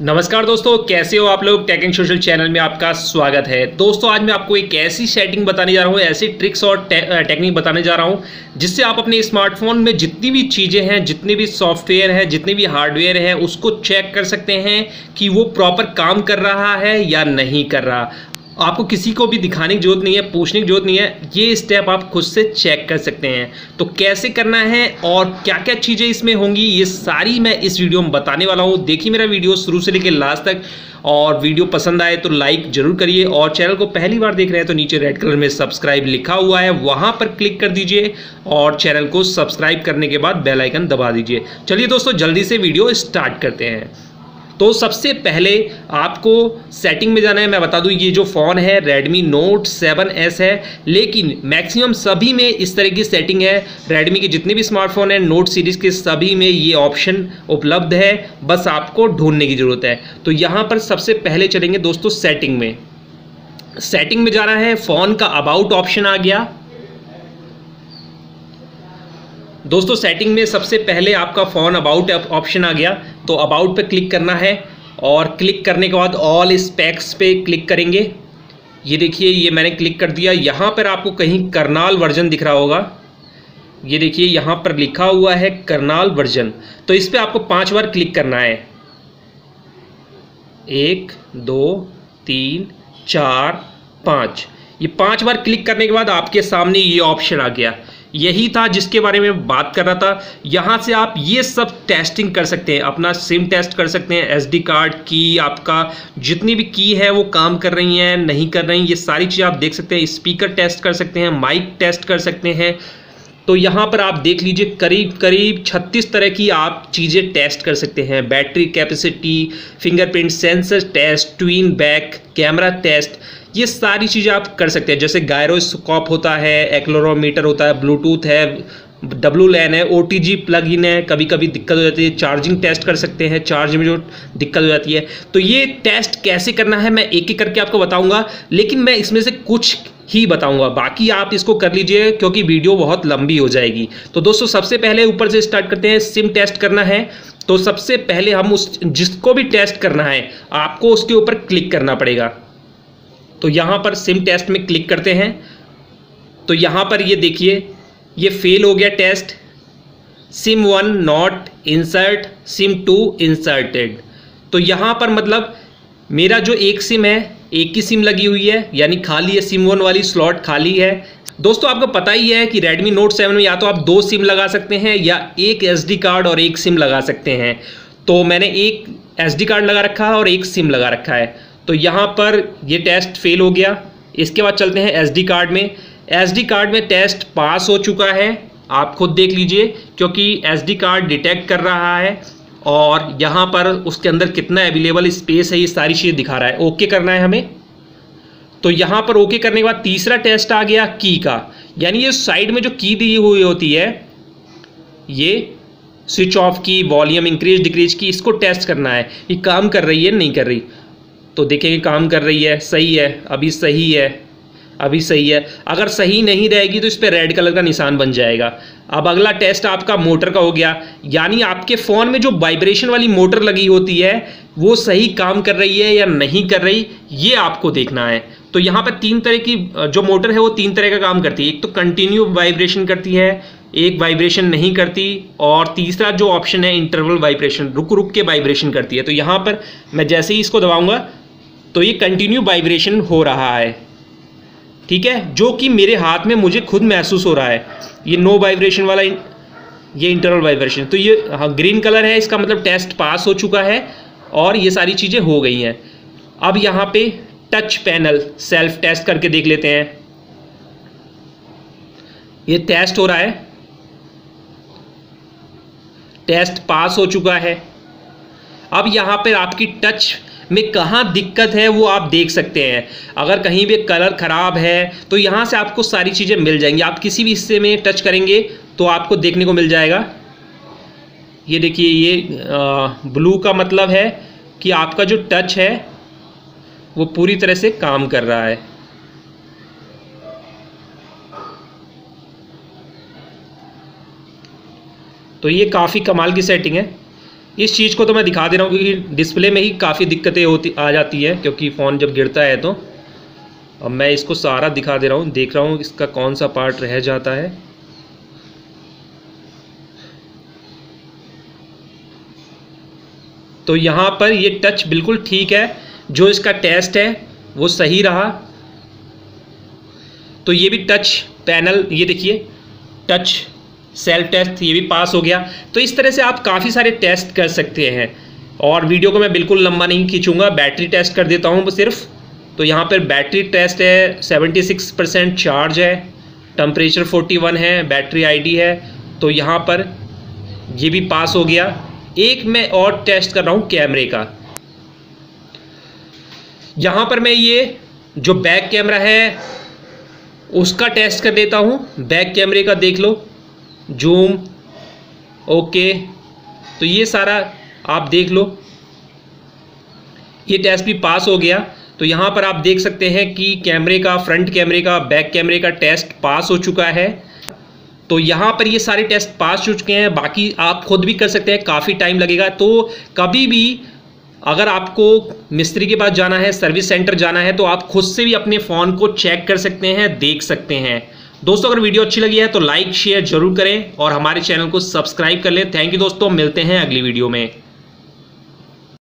नमस्कार दोस्तों, कैसे हो आप लोग? टेक एंड सोशल चैनल में आपका स्वागत है। दोस्तों, आज मैं आपको एक ऐसी सेटिंग बताने जा रहा हूँ, ऐसी ट्रिक्स और टेक्निक बताने जा रहा हूँ, जिससे आप अपने स्मार्टफ़ोन में जितनी भी चीज़ें हैं, जितने भी सॉफ्टवेयर हैं, जितने भी हार्डवेयर हैं, उसको चेक कर सकते हैं कि वो प्रॉपर काम कर रहा है या नहीं कर रहा। आपको किसी को भी दिखाने की ज़रूरत नहीं है, पूछने की ज़रूरत नहीं है, ये स्टेप आप खुद से चेक कर सकते हैं। तो कैसे करना है और क्या क्या चीज़ें इसमें होंगी, ये सारी मैं इस वीडियो में बताने वाला हूँ। देखिए मेरा वीडियो शुरू से लेकर लास्ट तक और वीडियो पसंद आए तो लाइक ज़रूर करिए और चैनल को पहली बार देख रहे हैं तो नीचे रेड कलर में सब्सक्राइब लिखा हुआ है, वहाँ पर क्लिक कर दीजिए और चैनल को सब्सक्राइब करने के बाद बेलाइकन दबा दीजिए। चलिए दोस्तों, जल्दी से वीडियो स्टार्ट करते हैं। तो सबसे पहले आपको सेटिंग में जाना है। मैं बता दूँ, ये जो फ़ोन है, Redmi Note 7s है, लेकिन मैक्सिमम सभी में इस तरह की सेटिंग है। Redmi के जितने भी स्मार्टफ़ोन हैं नोट सीरीज़ के सभी में ये ऑप्शन उपलब्ध है। बस आपको ढूँढने की ज़रूरत है। तो यहाँ पर सबसे पहले चलेंगे दोस्तों सेटिंग में। सेटिंग में जाना है फ़ोन का अबाउट ऑप्शन आ गया। दोस्तों सेटिंग में सबसे पहले आपका फ़ोन अबाउट ऑप्शन आ गया। तो अबाउट पे क्लिक करना है और क्लिक करने के बाद ऑल स्पेक्स पे क्लिक करेंगे। ये देखिए, ये मैंने क्लिक कर दिया। यहाँ पर आपको कहीं करनाल वर्जन दिख रहा होगा। ये देखिए, यहाँ पर लिखा हुआ है करनाल वर्जन तो इस पर आपको पाँच बार क्लिक करना है। एक, दो, तीन, चार, पाँच। ये पाँच बार क्लिक करने के बाद आपके सामने ये ऑप्शन आ गया। यही था जिसके बारे में बात कर रहा था। यहाँ से आप ये सब टेस्टिंग कर सकते हैं, अपना सिम टेस्ट कर सकते हैं एसडी कार्ड की आपका, जितनी भी की है वो काम कर रही हैं, नहीं कर रही, ये सारी चीज़ आप देख सकते हैं स्पीकर टेस्ट कर सकते हैं माइक टेस्ट कर सकते हैं। तो यहाँ पर आप देख लीजिए, करीब करीब 36 तरह की आप चीज़ें टेस्ट कर सकते हैं। Battery capacity fingerprint sensor test twin back camera test ये सारी चीज़ें आप कर सकते हैं। जैसे गायरोस्कोप होता है एक्लोरोमीटर होता है, ब्लूटूथ है, डब्लू लैन है O T G plug in है कभी कभी दिक्कत हो जाती है, चार्जिंग टेस्ट कर सकते हैं, चार्ज में जो दिक्कत हो जाती है। तो ये टेस्ट कैसे करना है, मैं एक एक करके आपको बताऊँगा, लेकिन मैं इसमें से कुछ ही बताऊँगा। बाकी आप इसको कर लीजिए, क्योंकि वीडियो बहुत लंबी हो जाएगी। तो दोस्तों, सबसे पहले ऊपर से स्टार्ट करते हैं, सिम टेस्ट करना है। तो सबसे पहले हम उस, जिसको भी टेस्ट करना है, आपको उसके ऊपर क्लिक करना पड़ेगा। तो यहाँ पर सिम टेस्ट में क्लिक करते हैं। तो यहाँ पर ये देखिए, ये फेल हो गया test SIM one not insert SIM two inserted तो यहाँ पर मतलब मेरा जो एक सिम है, एक ही सिम लगी हुई है, यानी खाली है सिम वन वाली स्लॉट खाली है। दोस्तों, आपको पता ही है कि Redmi Note 7 में या तो आप दो सिम लगा सकते हैं या एक एसडी कार्ड और एक सिम लगा सकते हैं। तो मैंने एक एसडी कार्ड लगा रखा है और एक सिम लगा रखा है। तो यहाँ पर ये टेस्ट फेल हो गया। इसके बाद चलते हैं एसडी कार्ड में। एसडी कार्ड में टेस्ट पास हो चुका है। आप खुद देख लीजिए, क्योंकि एसडी कार्ड डिटेक्ट कर रहा है और यहाँ पर उसके अंदर कितना अवेलेबल स्पेस है, ये सारी चीज़ें दिखा रहा है। ओके करना है हमें। तो यहाँ पर ओके करने के बाद तीसरा टेस्ट आ गया की का। यानी ये साइड में जो की दी हुई होती है, ये स्विच ऑफ़ की वॉल्यूम इंक्रीज डिक्रीज की इसको टेस्ट करना है। ये काम कर रही है, नहीं कर रही। तो देखेंगे काम कर रही है, सही है, अभी सही है, अभी सही है। अगर सही नहीं रहेगी तो इस पर रेड कलर का निशान बन जाएगा। अब अगला टेस्ट आपका मोटर का हो गया। यानी आपके फ़ोन में जो वाइब्रेशन वाली मोटर लगी होती है, वो सही काम कर रही है या नहीं कर रही, ये आपको देखना है। तो यहाँ पर तीन तरह की जो मोटर है वो तीन तरह का काम करती है। एक तो कंटिन्यू वाइब्रेशन करती है, एक वाइब्रेशन नहीं करती, और तीसरा जो ऑप्शन है इंटरवल वाइब्रेशन रुक रुक के वाइब्रेशन करती है। तो यहाँ पर मैं जैसे ही इसको दबाऊँगा तो ये कंटिन्यू वाइब्रेशन हो रहा है। ठीक है? जो कि मेरे हाथ में मुझे खुद महसूस हो रहा है। ये नो वाइब्रेशन वाला ये इंटरनल वाइब्रेशन तो ये हाँ ग्रीन कलर है, इसका मतलब टेस्ट पास हो चुका है और ये सारी चीज़ें हो गई हैं। अब यहाँ पे टच पैनल सेल्फ टेस्ट करके देख लेते हैं। ये टेस्ट हो रहा है। टेस्ट पास हो चुका है। अब यहाँ पर आपकी टच में कहाँ दिक्कत है वो आप देख सकते हैं। अगर कहीं भी कलर ख़राब है तो यहाँ से आपको सारी चीज़ें मिल जाएँगी। आप किसी भी हिस्से में टच करेंगे तो आपको देखने को मिल जाएगा। ये देखिए, ये ब्लू का मतलब है कि आपका जो टच है, वो पूरी तरह से काम कर रहा है। तो ये काफ़ी कमाल की सेटिंग है। इस चीज़ को तो मैं दिखा दे रहा हूँ क्योंकि डिस्प्ले में ही काफ़ी दिक्कतें होती, आ जाती है, क्योंकि फ़ोन जब गिरता है तो। अब मैं इसको सारा दिखा दे रहा हूँ, देख रहा हूँ इसका कौन सा पार्ट रह जाता है। तो यहाँ पर ये टच बिल्कुल ठीक है, जो इसका टेस्ट है, वो सही रहा। तो ये भी टच पैनल ये देखिए टच सेल्फ टेस्ट ये भी पास हो गया। तो इस तरह से आप काफ़ी सारे टेस्ट कर सकते हैं। और वीडियो को मैं बिल्कुल लंबा नहीं खींचूँगा, बैटरी टेस्ट कर देता हूँ सिर्फ़। तो यहाँ पर बैटरी टेस्ट है 76 परसेंट चार्ज है टम्परेचर 41 है, बैटरी आईडी है। तो यहाँ पर ये भी पास हो गया। एक मैं और टेस्ट कर रहा हूँ कैमरे का। यहाँ पर मैं ये जो बैक कैमरा है, उसका टेस्ट कर देता हूँ। बैक कैमरे का देख लो। जूम, ओके तो ये सारा आप देख लो। ये टेस्ट भी पास हो गया। तो यहाँ पर आप देख सकते हैं कि कैमरे का फ्रंट कैमरे का बैक कैमरे का टेस्ट पास हो चुका है। तो यहाँ पर ये सारे टेस्ट पास हो चुके हैं। बाकी आप खुद भी कर सकते हैं, काफ़ी टाइम लगेगा। तो कभी भी अगर आपको मिस्त्री के पास जाना है सर्विस सेंटर जाना है तो आप खुद से भी अपने फ़ोन को चेक कर सकते हैं, देख सकते हैं। दोस्तों, अगर वीडियो अच्छी लगी है तो लाइक, शेयर ज़रूर करें और हमारे चैनल को सब्सक्राइब कर लें। थैंक यू दोस्तों, मिलते हैं अगली वीडियो में।